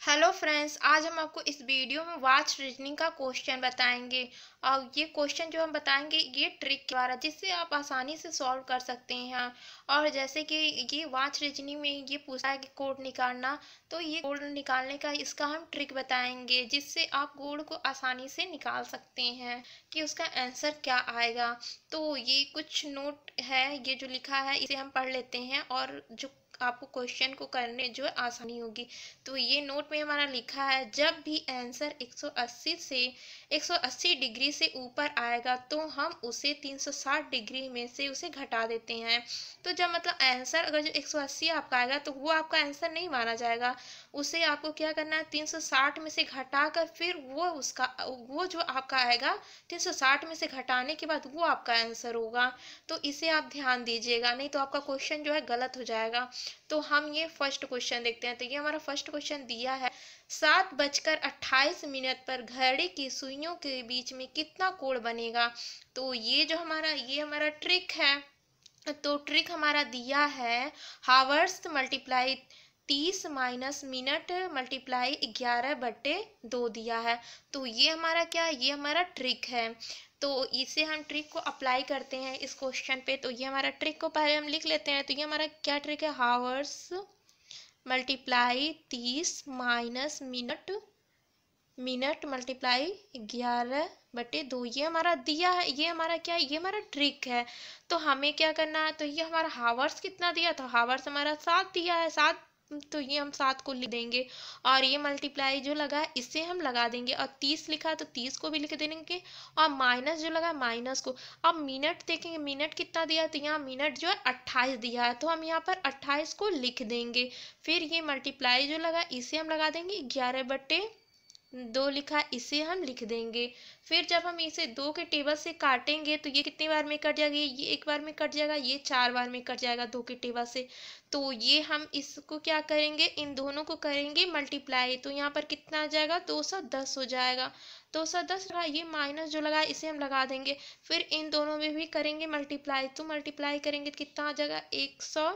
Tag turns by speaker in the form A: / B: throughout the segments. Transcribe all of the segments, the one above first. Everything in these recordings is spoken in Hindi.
A: हेलो फ्रेंड्स, आज हम आपको इस वीडियो में वाच रीजनिंग का क्वेश्चन बताएँगे। और ये क्वेश्चन जो हम बताएँगे, ये ट्रिक के द्वारा जिससे आप आसानी से सॉल्व कर सकते हैं। और जैसे कि ये वाच रीजनिंग में ये पूछा है कि कोड निकालना तो ये कोड निकालने का इसका हम ट्रिक बताएँगे, जिससे आप कोड को आसानी से निकाल सकते हैं कि उसका आंसर क्या आएगा। तो ये कुछ नोट है, ये जो लिखा है, इसे हम पढ़ लेते हैं और जो आपको क्वेश्चन को करने जो है आसानी होगी। तो ये नोट में हमारा लिखा है, जब भी आंसर 180 से 180 डिग्री से ऊपर आएगा तो हम उसे 360 डिग्री में से उसे घटा देते हैं। तो जब मतलब आंसर अगर जो 180 आपका आएगा तो वो आपका आंसर नहीं माना जाएगा। उसे आपको क्या करना है? 360 में से घटा कर फिर वो उसका, वो जो आपका आएगा 360 में से घटाने के बाद वो आपका आंसर होगा। तो इसे आप ध्यान दीजिएगा, नहीं तो आपका क्वेश्चन जो है गलत हो जाएगा। तो हम ये फ़र्स्ट क्वेश्चन देखते हैं। तो ये हमारा फ़र्स्ट क्वेश्चन दिया है। सात बजकर अट्ठाईस मिनट पर घड़ी की सुइयों के बीच में कितना कोण बनेगा? तो ये जो हमारा, ये हमारा ट्रिक है। तो ट्रिक हमारा दिया है। हावर्स मल्टीप्लाई तीस माइनस मिनट मल्टीप्लाई ग्यारह बटे दो दिया है। तो ये हमारा क्या, ये हमारा ट्रिक है। तो इसे हम ट्रिक को अप्लाई करते हैं इस क्वेश्चन पे। तो ये हमारा ट्रिक को पहले हम लिख लेते हैं। तो ये हमारा क्या ट्रिक है? हावर्स मल्टीप्लाई तीस माइनस मिनट मिनट मल्टीप्लाई ग्यारह बटे दो। ये हमारा दिया है, ये हमारा क्या है ये हमारा ट्रिक है। तो हमें क्या करना है? तो ये हमारा हावर्स कितना दिया? था हावर्स हमारा सात दिया है, सात तो ये हम सात को लिख देंगे। और ये मल्टीप्लाई जो लगा है इसे हम लगा देंगे। और तीस लिखा तो तीस को भी लिख देंगे। और माइनस जो लगा माइनस को। अब मिनट देखेंगे मिनट कितना दिया? तो यहाँ मिनट जो है, अट्ठाईस दिया। है तो हम यहाँ पर अट्ठाईस को लिख देंगे। फिर ये मल्टीप्लाई जो लगा, इसे हम लगा देंगे ग्यारह बट्टे दो लिखा इसे हम लिख देंगे। फिर जब हम इसे दो के टेबल से काटेंगे तो ये कितनी बार में कट जाएगा? ये एक बार में कट जाएगा, ये चार बार में कट जाएगा दो के टेबल से। तो ये हम इसको क्या करेंगे? इन दोनों को करेंगे मल्टीप्लाई तो यहाँ पर कितना आ जाएगा? दो सौ दस हो जाएगा। दो सौ दस लगा ये माइनस जो लगा, इसे हम लगा देंगे। फिर इन दोनों में भी करेंगे मल्टीप्लाई तो मल्टीप्लाई करेंगे तो कितना आ जाएगा? एक सौ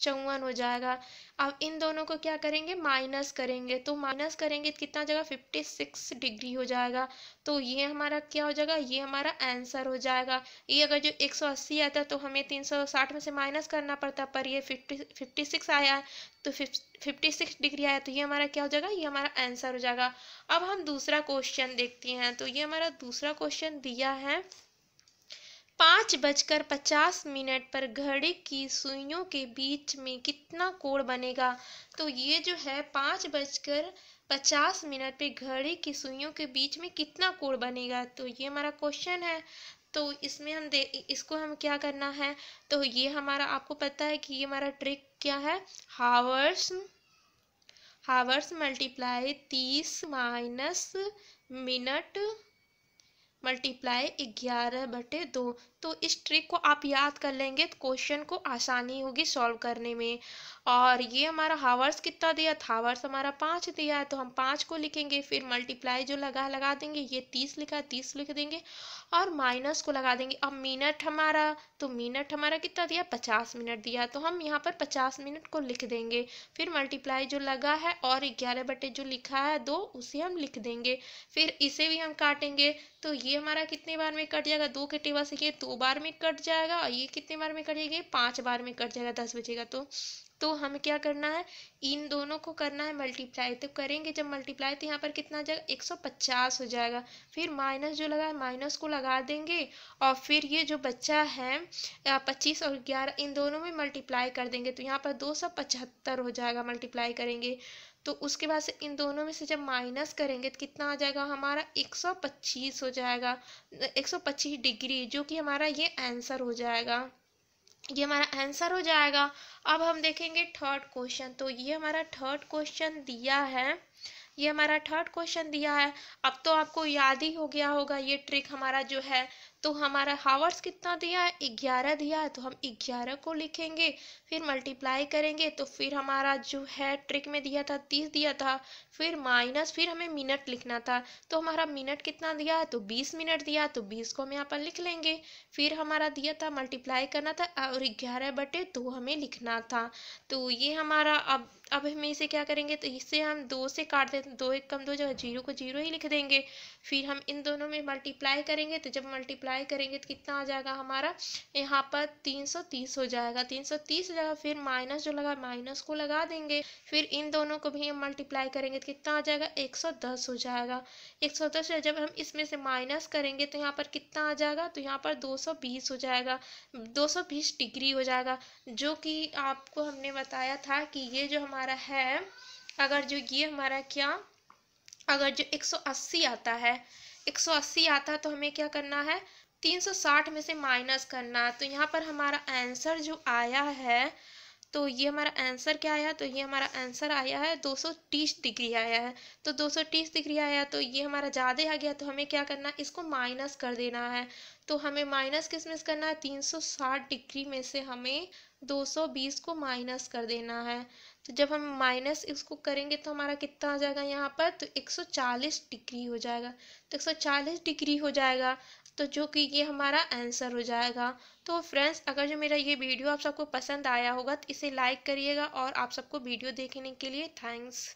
A: चौवन हो जाएगा। अब इन दोनों को क्या करेंगे? माइनस करेंगे। तो माइनस करेंगे तो कितना जगह फिफ्टी सिक्स डिग्री हो जाएगा। तो ये हमारा क्या हो जाएगा? ये हमारा आंसर हो जाएगा। ये अगर जो एक सौ अस्सी आता तो हमें तीन सौ साठ में से माइनस करना पड़ता पर ये फिफ्टी फिफ्टी सिक्स आया तो फिफ्टी सिक्स डिग्री आया तो ये हमारा क्या हो जाएगा? ये हमारा आंसर हो जाएगा। अब हम दूसरा क्वेश्चन देखते हैं। तो ये हमारा दूसरा क्वेश्चन दिया है। पाँच बजकर पचास मिनट पर घड़ी की सुइयों के बीच में कितना कोण बनेगा? तो ये जो है, पाँच बजकर पचास मिनट पे घड़ी की सुइयों के बीच में कितना कोण बनेगा? तो ये हमारा क्वेश्चन है। तो इसमें हम दे, इसको हम क्या करना है? तो ये हमारा, आपको पता है कि ये हमारा ट्रिक क्या है? हावर्स हावर्स मल्टीप्लाई तीस माइनस मिनट मल्टीप्लाई ग्यारह बटे दो। तो इस ट्रिक को आप याद कर लेंगे तो क्वेश्चन को आसानी होगी सॉल्व करने में। और ये हमारा हावर्स कितना दिया? था हावर्स हमारा पाँच दिया है तो हम पाँच को लिखेंगे, फिर मल्टीप्लाई जो लगा लगा देंगे, ये तीस लिखा, तीस लिख देंगे और माइनस को लगा देंगे। अब मिनट हमारा तो मिनट हमारा कितना दिया? पचास मिनट दिया। तो हम यहाँ पर पचास मिनट को लिख देंगे। फिर मल्टीप्लाई जो लगा है और ग्यारह बटे जो लिखा है दो, उसे हम लिख देंगे। फिर इसे भी हम काटेंगे। तो ये हमारा कितने बार में कट जाएगा? दो के टेबल से ये दो बार में कट जाएगा और ये कितने बार में कट जाएगा? पाँच बार में कट जाएगा, दस बजेगा तो तो हमें क्या करना है? इन दोनों को करना है मल्टीप्लाई तो करेंगे। जब मल्टीप्लाई तो यहाँ पर कितना जाएगा? एक सौ पचास हो जाएगा। फिर माइनस जो लगा है माइनस को लगा देंगे और फिर ये जो बच्चा है पच्चीस और ग्यारह, इन दोनों में मल्टीप्लाई कर देंगे। तो यहाँ पर दो सौ पचहत्तर हो जाएगा मल्टीप्लाई करेंगे। तो उसके बाद से इन दोनों में से जब माइनस करेंगे तो कितना आ जाएगा? हमारा 125 हो जाएगा। 125 डिग्री जो कि हमारा ये आंसर हो जाएगा। ये हमारा आंसर हो जाएगा। अब हम देखेंगे थर्ड क्वेश्चन तो ये हमारा थर्ड क्वेश्चन दिया है। ये हमारा थर्ड क्वेश्चन दिया है। अब तो आपको याद ही हो गया होगा, ये ट्रिक हमारा जो है तो हमारा हावर्स कितना दिया है? ग्यारह दिया है तो हम ग्यारह को लिखेंगे, फिर मल्टीप्लाई करेंगे तो फिर हमारा जो है ट्रिक में दिया था, तीस दिया था, फिर माइनस फिर हमें मिनट लिखना था तो हमारा मिनट कितना दिया है? तो बीस मिनट दिया तो बीस को हम यहाँ पर लिख लेंगे, फिर हमारा दिया था मल्टीप्लाई करना था, और ग्यारह बटे दो हमें लिखना था तो ये हमारा अब अब हम इसे क्या करेंगे? तो इससे हम दो से काट देते दो एक कम दो जगह ज़ीरो को ज़ीरो ही लिख देंगे, फिर हम इन दोनों में मल्टीप्लाई करेंगे तो जब मल्टीप्लाई करेंगे तो कितना आ जाएगा हमारा? यहाँ पर तीन सौ तीस हो जाएगा। तीन सौ तीस जगह फिर माइनस जो लगा माइनस को लगा देंगे। फिर इन दोनों को भी हम मल्टीप्लाई करेंगे तो कितना आ जाएगा? एक सौ दस हो जाएगा। एक सौ दस जब हम इसमें से माइनस करेंगे तो यहाँ पर कितना आ जाएगा? तो यहाँ पर दो सौ बीस हो जाएगा। दो सौ बीस डिग्री हो जाएगा। जो कि आपको हमने बताया था कि ये जो हमारा है, अगर जो ये हमारा क्या, अगर जो 180 आता है 180 आता है तो हमें क्या करना है? 360 में से माइनस करना तो यहाँ पर हमारा आंसर जो आया है तो ये हमारा आंसर क्या आया तो ये हमारा आंसर आया है 230 डिग्री आया है। तो 230 डिग्री आया तो ये हमारा ज़्यादा आ गया तो हमें क्या करना इसको माइनस कर देना है। तो हमें माइनस किसमें करना है 360 डिग्री में से हमें 220 को माइनस कर देना है। तो जब हम माइनस इसको करेंगे तो हमारा कितना आ जाएगा यहाँ पर तो 140 डिग्री हो जाएगा। तो 140 डिग्री हो जाएगा तो जो कि ये हमारा आंसर हो जाएगा। तो फ्रेंड्स अगर जो मेरा ये वीडियो आप सबको पसंद आया होगा तो इसे लाइक करिएगा और आप सबको वीडियो देखने के लिए थैंक्स